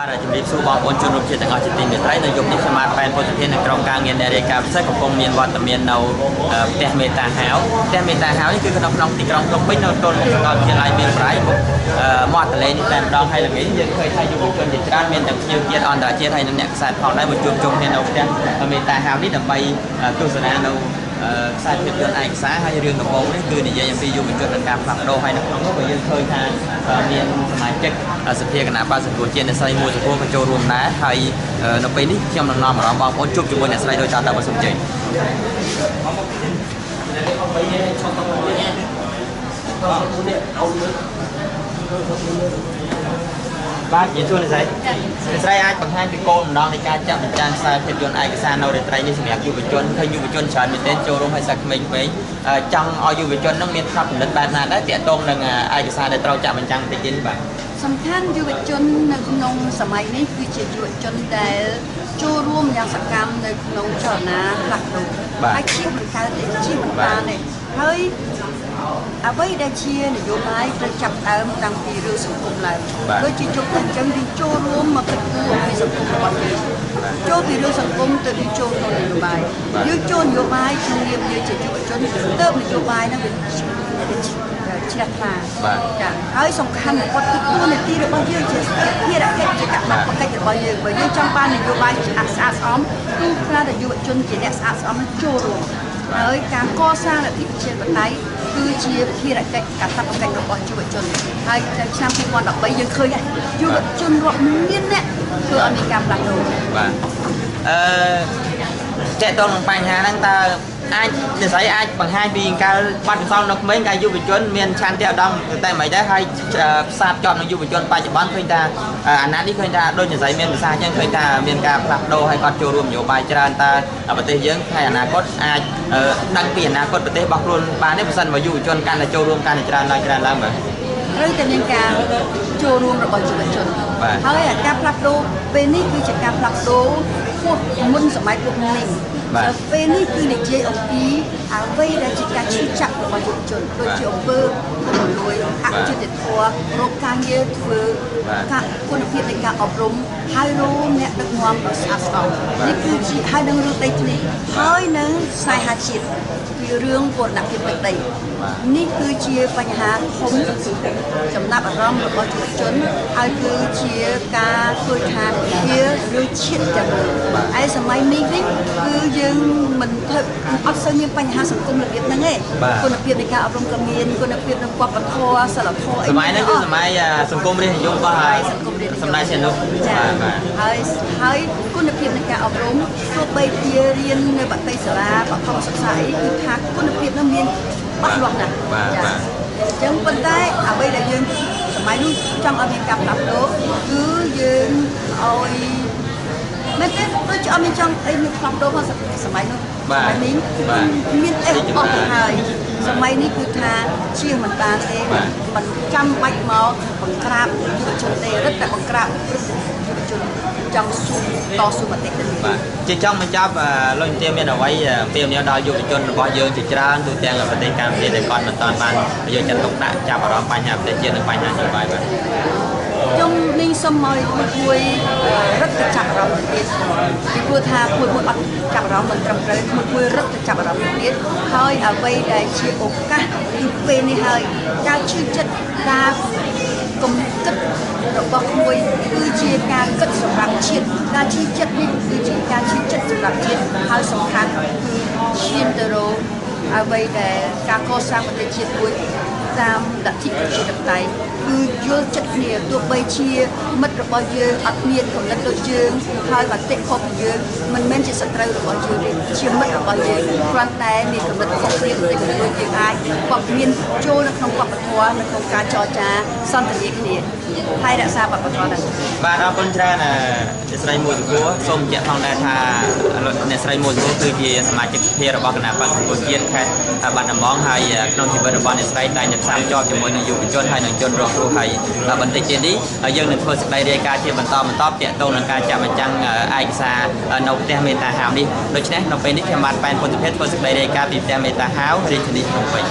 បាទជំរាបសួរបងប្អូនជនរួមជាតិទាំងអស់ជាទីមេត្រីនៅយប់នេះខ្ញុំបាទបែនពុទ្ធធាននៅក្រុមការងារអ្នករាយការណ៍ពិសេសកំពុងមានវត្តមាននៅផ្ទះមេតាហាវផ្ទះមេតាហាវនេះគឺនៅក្នុងទីក្រុងភ្នំពេញនៅទល់មុខសាកលវិទ្យាល័យមានប្រៃមុខមាត់ទន្លេនេះតែម្ដងហើយល្ងាចយើងឃើញថាយុវជនជាច្រើនមានទាំងភ្ញៀវជាតិអន្តរជាតិហើយនិងអ្នកខ្សែផងដែរមកជួបជុំគ្នានៅផ្ទះមេតាហាវនេះដើម្បីទស្សនានៅ ខ្សែភាពយន្តឯកសារហើយរឿងដំបូងនេះគឺនិយាយអំពីយុវជននិងការផ្លាស់ប្ដូរហើយនៅក្នុងនោះក៏យើងឃើញថាមានសមាជិកសភាគណៈបាសង្គមជាតិអ្នកស្រីមួយចំពោះក៏ចូលរួមដែរហើយនៅពេលនេះខ្ញុំនឹងនាំអារម្មណ៍បងប្អូនជួបជាមួយអ្នកស្រីដោយតើបើសុំជ័យ បាទនិយាយសួរអ្នកស្រីអ្នកស្រីអាចបង្ហាញពីគោលបំណងនៃការចាក់បញ្ចាំងខ្សែភាពយន្តឯកសារនៅរាត្រីនេះសម្រាប់យុវជនឃើញយុវជនច្រើនមែនទែនចូលរួមឲ្យសាក់ក្មេងពេកចង់ឲ្យយុវជននឹងមានផ្នត់គំនិតបែបណាដែរតាក់ទងនឹងឯកសារដែលត្រូវចាក់បញ្ចាំងតិចទៀតបាទសំខាន់យុវជននៅក្នុងសម័យនេះគឺជាយុវជនដែលចូលរួមយ៉ាងសកម្មនៅក្នុងចលនាផ្លាស់ប្ដូរហើយជាមិនកើតទេជាមិនបានទេ ហើយអ្វីដែលជានយោបាយត្រូវចាប់ដើមតាំងពីរឿងសង្គមឡើងដូចជាជប់តែអញ្ចឹងយើងចូលរួមមកគិតគូរអំពីសង្គមរបស់យើងចូលពីរឿងសង្គមទៅយើងចូលក្នុងនយោបាយយើងចូលនយោបាយជំរាបយើងជាយុវជនទៅនយោបាយហ្នឹងវាជ្រះថ្លាបាទចាហើយសំខាន់បំផុតគឺទួលនីតិរបស់យើងជាភារកិច្ចជាកាតព្វកិច្ចរបស់យើងបើយើងចង់បាននយោបាយស្អាតស្អាតស្អំគឺខ្លះតែយុវជនជាអ្នកស្អាតស្អំនឹងចូលរួម ហើយការកសាងលទ្ធិប្រជាធិបតេយ្យគឺជាភារកិច្ចកាតព្វកិច្ចរបស់យុវជនហើយឆ្នាំ2013យើងឃើញយុវជនរាប់មានអ្នកធ្វើឲ្យមានការផ្លាស់ប្ដូរបាទអឺ តកតងនឹងបញ្ហាហ្នឹងតើអាចនិស្ស័យអាចបង្ហាញពីការបាត់បង់នៅក្មេងកាយយុវជនមានឆន្ទៈឧត្តមតែមិនដែរហើយផ្សារជាប់នឹងយុវជនបច្ចុប្បន្នឃើញថាអាណត្តិនេះឃើញថាដូចនិស្ស័យមានភាសាអញ្ចឹងឃើញថាមានការផ្លាស់ប្ដូរហើយគាត់ចូលរួមនយោបាយច្រើនតើប្រទេសយើងថ្ងៃអនាគតអាចដឹងពីអនាគតប្រទេសរបស់ខ្លួនបានទេបើសិនបើយុវជនកាន់តែចូលរួមកាន់តែច្រើនឡើងច្រើនឡើងបាទ ត្រូវតែមានការចូលរួមរបស់យុវជនហើយការផ្លាស់ប្ដូរពេលនេះគឺជាការផ្លាស់ប្ដូរពុទ្ធមុនសម័យពុទ្ធនេះ បាទពេលនេះគឺនិយាយអំពីអ្វីដែលជាការឈឺចាប់របស់យុវជនដូចជាអំពើពុករលួយអយុត្តិធម៌រោគការងារធ្វើការគុណភាពនៃការអប់រំហើយរួមអ្នកដឹកនាំដ៏ស្អាតស្អំនេះគឺជាហើយនឹងរឿងដីធ្លីហើយនឹងស្នេហាជាតិពីរឿងពរណភាពទឹកដីនេះគឺជាបញ្ហាធំចំណាប់អារម្មណ៍របស់យុវជនហើយគឺជាការធ្វើថាវារឿងជាតិទាំងមូលឯសម័យនេះវិញគឺយើងមិនធ្វើអត់សូវមានបញ្ហាសង្គមរបៀបហ្នឹងទេគុណភាពនៃការអប់រំក៏មានគុណភាពនៃវប្បធម៌សិលធម៌អីសម័យហ្នឹងគឺសម័យសង្គមរាជនិយមរបស់ហើយសង្គមរាជសម្ដេចសៀនុបាទបាទហើយហើយគុណភាពនៃការអប់រំទោះបីជារៀននៅបតីសាលាបឋមសិក្សាអីគឺថាគុណភាពនោះមានបាត់លាស់ណាស់ចា៎អញ្ចឹងប៉ុន្តែអ្វីដែលយើងសម័យនោះចង់ឲ្យមានការផ្លាស់ប្ដូរគឺយើងឲ្យ មែនទេដូចជាអត់មានចង់អីមានផ្លាស់ប្ដូរផងសម័យនោះសម័យនេះមានអីអស់ទៅហើយសម័យនេះគឺថាជាមិនបានទេមិនចាំបាច់មកបង្ក្រាបយុវជនទេរឹតតែបង្ក្រាបយុវជនចង់ស៊ូតស៊ូមតិទៅបាទជាចង់បញ្ចប់លោកទាមានអ្វីពីមនាដល់យុវជនរបស់យើងជាច្រើនទូទាំងប្រទេសកម្ពុជាដែលគាត់មិនតាន់បានយកចិត្តទុកដាក់ចាប់អារម្មណ៍បញ្ហាប្រទេសជាតិនិងបញ្ហានយោបាយបាទ ខ្ញុំនេះសូមឲ្យមួយមួយរឹតទៅចាប់អារម្មណ៍ទៀតពីព្រោះថាមួយមួយអត់ចាប់អារម្មណ៍មិនត្រឹមត្រូវមួយមួយរឹតទៅចាប់អារម្មណ៍ទៀតហើយអ្វីដែលជាឱកាសគឺពេលនេះហើយការជឿចិត្តការគំគិតរបស់មួយគឺជាការគិតសម្រាប់ជាតិការជឿចិត្តនេះគឺជាការជឿចិត្តសម្រាប់ជាតិហើយសំខាន់គឺឈានទៅរក អ្វីដែលការកសាងប្រទេសជាតិមួយតាមលទ្ធិប្រជាធិបតេយ្យគឺយល់ចិត្តគ្នាទោះបីជាមិត្តរបស់យើងអត់មានកម្រិតដូចយើងហើយមតិខុសពីយើងមិនមែនជាសត្រូវរបស់យើងទេជាមិត្តរបស់យើងគ្រាន់តែមានកម្រិតខុសគ្នាបន្តិចបន្តួចយើងអាចគាត់មានចូលនៅក្នុងវប្បធម៌នៅក្នុងការចរចាសន្ទនាគ្នាហើយរក្សាវប្បធម៌ហ្នឹងបាទអរគុណច្រើនអ្នកស្រីមួយសួរសូមបញ្ជាក់ផងដែរថាអ្នកស្រីមួយសួរគឺជាសមាជិកសភារបស់គណៈបក្សសង្គមជាតិខេត្តបាត់ដំបងហើយក្នុងជីវិតរបស់អ្នកស្រីតែងតែផ្សារភ្ជាប់ជាមួយនឹងយុវជនហើយនឹងជនរងគ្រោះហើយបន្តិចទៀតនេះយើងនឹងធ្វើសេចក្តីរាយការណ៍ជាបន្តបន្តទាក់ទងនឹងការចាក់បញ្ចាំងឯកសារនៅផ្ទះមេតាហាវនេះដូច្នេះនៅពេលនេះខ្ញុំបាទប៉ែនពុទ្ធិភេទធ្វើសេចក្តីរាយការណ៍ពីផ្ទះមេតាហាវរាជធានីភ្នំពេញ